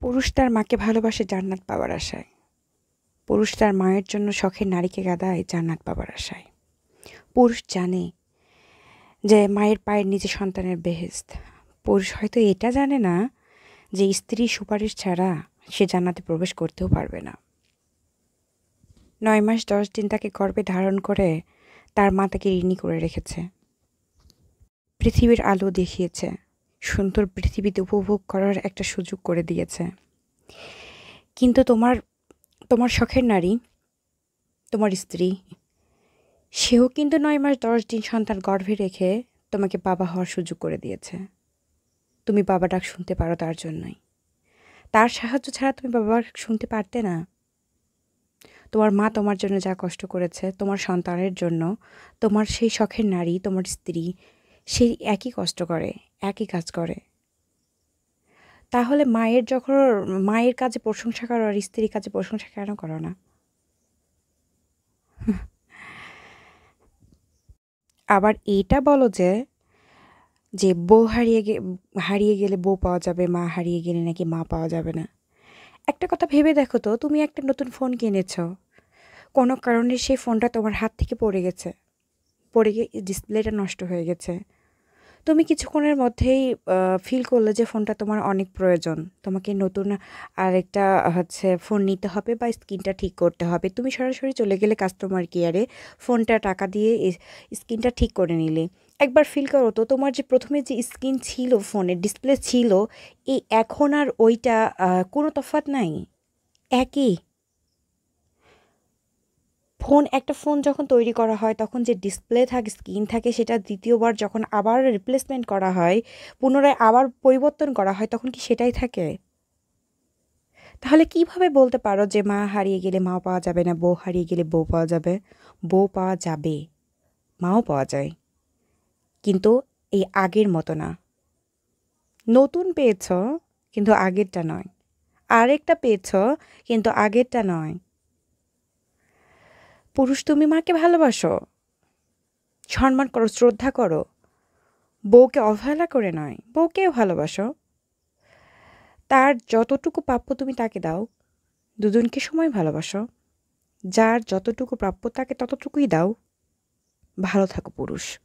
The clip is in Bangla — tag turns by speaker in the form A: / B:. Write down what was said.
A: পুরুষ তার মাকে ভালোবাসে, জান্নাত পাওয়ার আশায়। পুরুষ তার মায়ের জন্য শখের নারীকে গাদায় জান্নাত পাওয়ার আশায়। পুরুষ জানে যে মায়ের পায়ের নিচে সন্তানের বেহেস্ত পুরুষ হয়তো এটা জানে না যে স্ত্রী সুপারিশ ছাড়া সে জান্নাতে প্রবেশ করতেও পারবে না। নয় মাস দশ দিন তাকে গর্বে ধারণ করে তার মা তাকে ঋণী করে রেখেছে। পৃথিবীর আলো দেখিয়েছে। সুন্দর পৃথিবীতে উপভোগ করার একটা সুযোগ করে দিয়েছে। কিন্তু তোমার তোমার শখের নারী, তোমার স্ত্রী, সেও কিন্তু নয় মাস দশ দিন সন্তান গর্ভে রেখে তোমাকে বাবা হওয়ার সুযোগ করে দিয়েছে। তুমি বাবা ডাক শুনতে পারো তার জন্যই। তার সাহায্য ছাড়া তুমি বাবা শুনতে পারতে না। তোমার মা তোমার জন্য যা কষ্ট করেছে, তোমার সন্তানের জন্য তোমার সেই শখের নারী, তোমার স্ত্রী, সেই একই কষ্ট করে। একই কাজ করে। তাহলে মায়ের যখন মায়ের কাজে প্রশংসা করো আর স্ত্রীর কাজে প্রশংসা কেন করো না? আবার এটা বলো যে যে বউ হারিয়ে হারিয়ে গেলে বউ পাওয়া যাবে, মা হারিয়ে গেলে নাকি মা পাওয়া যাবে না? একটা কথা ভেবে দেখো তো, তুমি একটা নতুন ফোন কিনেছ। কোনো কারণে সেই ফোনটা তোমার হাত থেকে পড়ে গেছে, পড়ে গিয়ে ডিসপ্লেটা নষ্ট হয়ে গেছে। তুমি কিছুক্ষণের মধ্যেই ফিল করলে যে ফোনটা তোমার অনেক প্রয়োজন। তোমাকে নতুন আরেকটা, হচ্ছে ফোন নিতে হবে বা স্ক্রিনটা ঠিক করতে হবে। তুমি সরাসরি চলে গেলে কাস্টমার কেয়ারে ফোনটা টাকা দিয়ে স্ক্রিনটা ঠিক করে নিলে। একবার ফিল করো তো, তোমার যে প্রথমে যে স্ক্রিন ছিল ফোনের ডিসপ্লে ছিল এই এখন আর ওইটা কোনো তফাৎ নাই? একই। ফোন, একটা ফোন যখন তৈরি করা হয়, তখন যে ডিসপ্লে থাকে স্ক্রিন থাকে, সেটা দ্বিতীয়বার যখন আবার রিপ্লেসমেন্ট করা হয়, পুনরায় আবার পরিবর্তন করা হয়, তখন কি সেটাই থাকে? তাহলে কীভাবে বলতে পারো যে মা হারিয়ে গেলে মা পাওয়া যাবে না, বউ হারিয়ে গেলে বউ পাওয়া যাবে? বউ পাওয়া যাবে, মাও পাওয়া যায়। কিন্তু এই আগের মতো না। নতুন পেয়েছ, কিন্তু আগেরটা নয়। আরেকটা পেয়েছ, কিন্তু আগেরটা নয়। পুরুষ তুমি মাকে ভালোবাসো? সম্মান করো, শ্রদ্ধা করো। বউকে অবহেলা করে নয়, বউকেও ভালোবাসো। তার যতটুকু প্রাপ্য তুমি তাকে দাও, দুজনকে সময় ভালোবাসো। যার যতটুকু প্রাপ্য তাকে ততটুকুই দাও। ভালো থাকো পুরুষ।